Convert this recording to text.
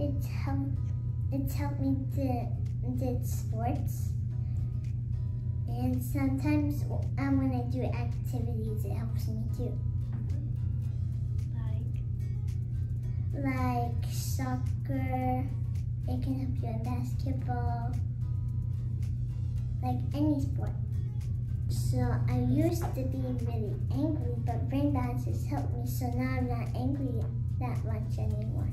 it's helped it's helped me to did sports. And sometimes um, when I do activities, it helps me too. Like, Like soccer, it can help you in basketball, like any sport. So I used to be really angry, but brain balance has helped me, so now I'm not angry that much anymore.